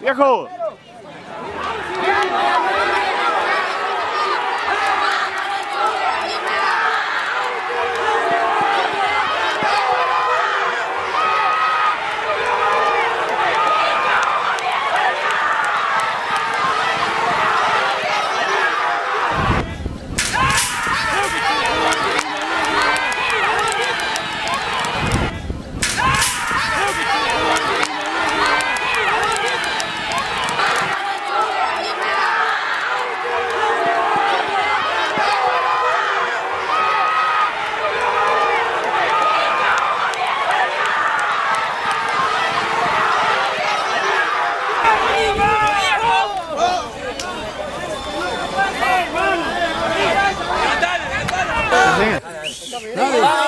Jako! Desenha.